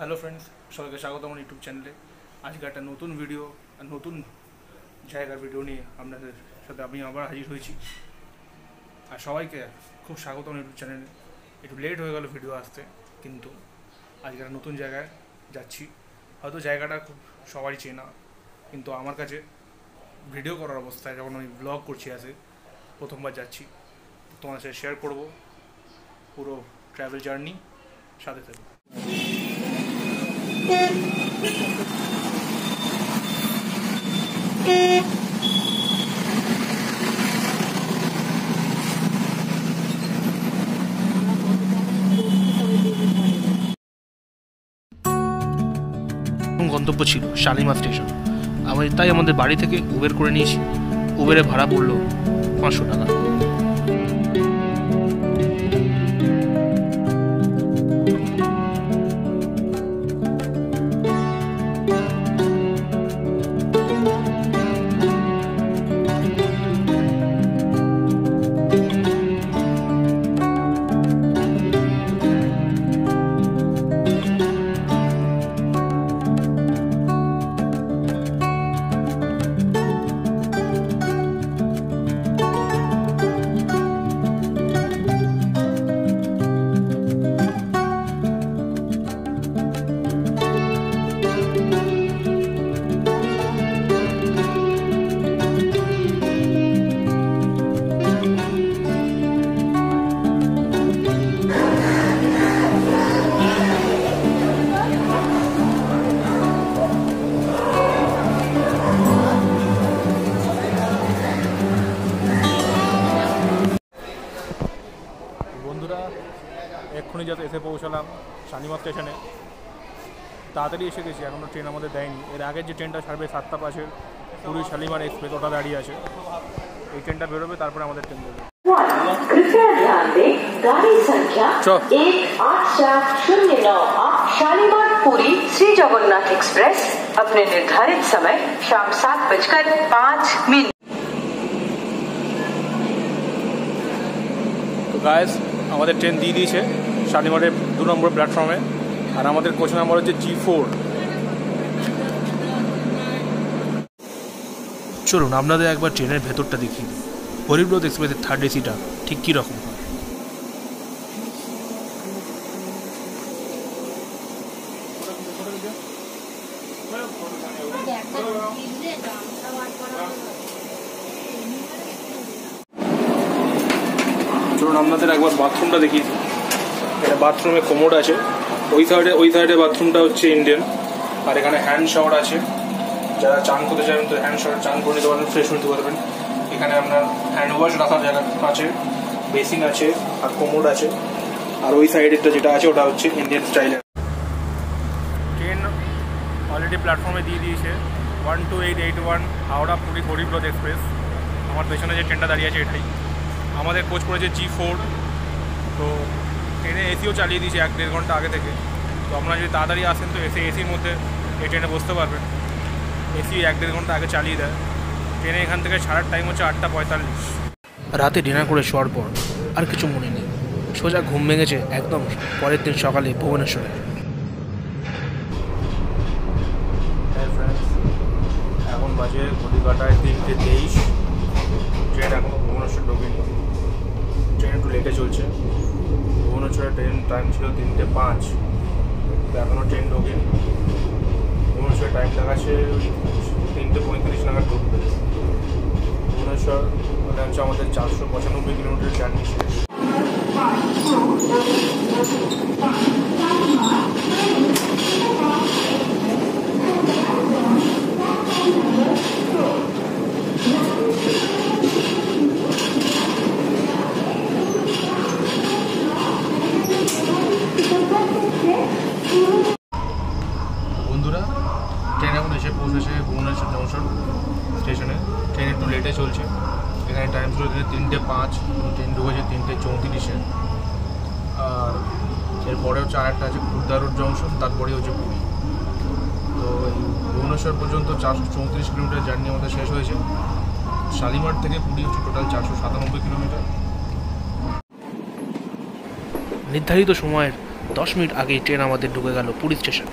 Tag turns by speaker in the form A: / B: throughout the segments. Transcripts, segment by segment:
A: Hello friends সবাইকে স্বাগত আমার ইউটিউব চ্যানেলে আজকে একটা নতুন ভিডিও নতুন জায়গার ভিডিও নিয়ে আপনাদের সাথে আমি আবার হাজির হয়েছি। আর সবাইকে খুব স্বাগত আমার ইউটিউব চ্যানেলে একটু লেট হয়ে গেল ভিডিও আসতে, কিন্তু আজকে একটা নতুন জায়গায় যাচ্ছি। হয়তো জায়গাটা খুব সবারই চেনা, কিন্তু আমার কাছে ভিডিও করার অবস্থায় যখন আমি ব্লগ করছি আসে প্রথমবার যাচ্ছি তোমার সাথে শেয়ার করব পুরো ট্রাভেল জার্নি সাথে থাকবে গন্তব্য ছিল শালিমা স্টেশন। আমি তাই আমাদের বাড়ি থেকে উবের করে নিয়েছি। উবেরে ভাড়া পড়ল পাঁচশো টাকা। বন্ধুরা এক্ষুনি যাতে এসে পৌঁছালাম শালিমা স্টেশনে তাড়াতাড়ি এসে গেছি এখনও ট্রেন আমাদের দেয়নি এর আগের যে ট্রেনটা ছাড়বে সাতটা পাঁচের পুরী শালিমার এক্সপ্রেস ওটা দাঁড়িয়ে আছে এই ট্রেনটা বেরোবে তারপরে আমাদের ট্রেন দেবে
B: कृपया ध्यान दें गाड़ी संख्या
A: चौ।
B: एक आठ चार शून्य नौ आठ शालीमार पुरी श्री जगन्नाथ एक्सप्रेस अपने निर्धारित समय शाम सात बजकर पाँच मिनट
A: তো গায়েস আমাদের ট্রেন দিয়ে দিয়েছে শালিমারের দু নম্বর প্ল্যাটফর্মে আর আমাদের কোচ নাম্বার হচ্ছে জি ফোর চলুন আপনাদের একবার ট্রেনের ভেতরটা দিই। হরিব্রত এক্সপ্রেসের থার্ড এসিটা ঠিক কী রকম হয়? চলুন আপনাদের একবার বাথরুমটা দিই এটা বাথরুমে কোমোড আছে। ওই সাইডে ওই সাইডে বাথরুমটা হচ্ছে ইন্ডিয়ান আর এখানে হ্যান্ড শাওয়ার আছে। যারা চান করতে চান তো হ্যান্ড শাওয়ার চান করে নিতে পারবেন ফ্রেশ নিতে পারবেন। এখানে আপনার হ্যান্ড ওয়াশ রাখার জায়গা আছে বেসিন আছে, আর কোমোড আছে। আর ওই সাইডেরটা যেটা আছে, ওটা হচ্ছে ইন্ডিয়ান স্টাইলের ট্রেন অলরেডি প্ল্যাটফর্মে দিয়ে দিয়েছে। One two eight eight one Howrah Puri Garib Rath express আমার পেছনে যে ট্রেনটা দাঁড়িয়ে আছে, এটাই। আমাদের কোচ পড়েছে জি ফোর তো ট্রেনে এসিও চালিয়ে দিয়েছে এক দেড় ঘণ্টা আগে থেকে। তো আপনারা যদি তাড়াতাড়ি আসেন তো এসে এসির মধ্যে এই ট্রেনে বসতে পারবেন। এসি এক দেড় ঘণ্টা আগে চালিয়ে দেয়। ট্রেনে এখান থেকে ছাড়ার টাইম হচ্ছে আটটা পঁয়তাল্লিশ। রাতে ডিনার করে শোয়ার পর আর কিছু মনে নেই। সোজা ঘুম ভেঙেছে একদম পরের দিন সকালে ভুবনেশ্বরে। এখন বাজে ঘড়িকাটায় তিনটে তেইশ। ট্রেন এখনও ভুবনেশ্বর ঢোকেনি। একটু লেটে চলছে। ভুবনেশ্বরের ট্রেন টাইম ছিল তিনটে পাঁচ। এখনও ট্রেন ঢোকেনি। ভুবনেশ্বরের টাইম লাগাচ্ছে তিনটে পঁয়ত্রিশ নাগাদ ঢুকবে। ভুবনেশ্বর মানে হচ্ছে আমাদের চারশো পঁচানব্বই কিলোমিটার জার্নি শেষ বন্ধুরা ট্রেন এখন এসে পৌঁছেছে ভুবনেশ্বর জংশন স্টেশনে ট্রেন একটু লেটে চলছে। এখানে টাইম ছিল তিনটে পাঁচ ট্রেন ঢুকেছে তিনটে চৌত্রিশে। আর এরপরে হচ্ছে আরেকটা আছে খুর্দা রোড জংশন, তারপরে হচ্ছে পুরী। তো ভুবনেশ্বর পর্যন্ত চারশো চৌত্রিশ কিলোমিটার জার্নি আমাদের শেষ হয়েছে। শালিমার থেকে পুরী হচ্ছে টোটাল চারশো সাতানব্বই কিলোমিটার। নির্ধারিত সময়ের
C: দশ মিনিট আগেই ট্রেন আমাদের ঢুকে গেল পুরী স্টেশনে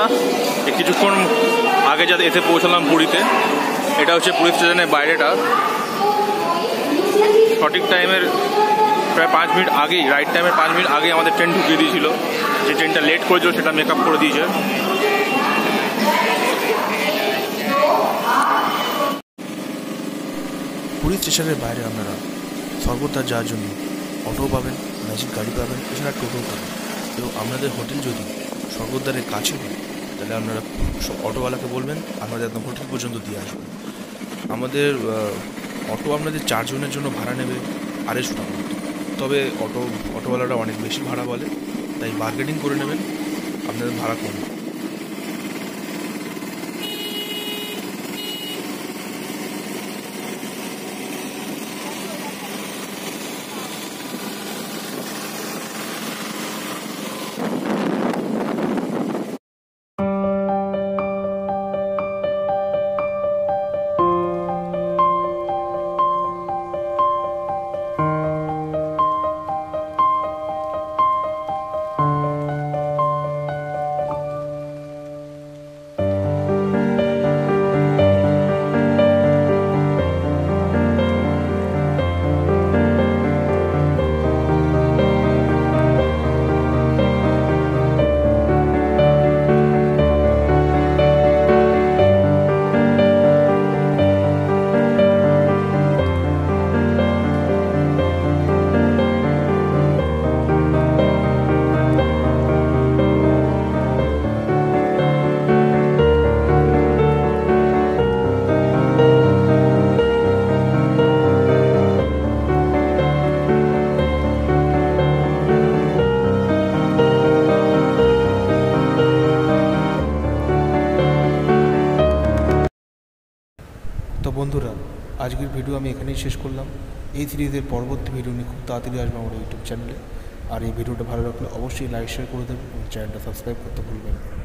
A: বন্ধুরা কিছুক্ষণ আগে যাতে এসে পৌঁছালাম পুরীতে, এটা হচ্ছে পুরী স্টেশনের বাইরেটা। সঠিক টাইমের প্রায় পাঁচ মিনিট আগেই রাইট টাইমের পাঁচ মিনিট আগে আমাদের ট্রেন ঢুকিয়ে দিয়েছিল। যে ট্রেনটা লেট করেছিল, সেটা মেক করে দিয়েছে।
C: পুরী স্টেশনের বাইরে আপনারা সর্বদা যাওয়ার জন্য অটো পাবেন ম্যাজিক গাড়ি পাবেন, এছাড়া টোটো পাবেন। এবং আপনাদের হোটেল যদি স্বর্গদ্বারের কাছে হয় তাহলে আপনারা অটোওয়ালাকে বলবেন আপনাদের একদম হোটেল পর্যন্ত দিয়ে আসবেন আমাদের অটো আপনাদের চারজনের জন্য ভাড়া নেবে আড়াইশো টাকা। তবে অটো, অটোওয়ালারা অনেক বেশি ভাড়া বলে, তাই বার্গেনিং করে নেবেন। আপনাদের ভাড়া কমবে। বন্ধুরা, আজকের ভিডিও আমি এখানেই শেষ করলাম। এই সিরিজের পরবর্তী ভিডিও নিয়ে খুব তাড়াতাড়ি আসবে আমার ইউটিউব চ্যানেলে আর এই ভিডিওটা ভালো লাগলে অবশ্যই লাইক শেয়ার করে দেবেন এবং চ্যানেলটা সাবস্ক্রাইব করতে ভুলবেন না।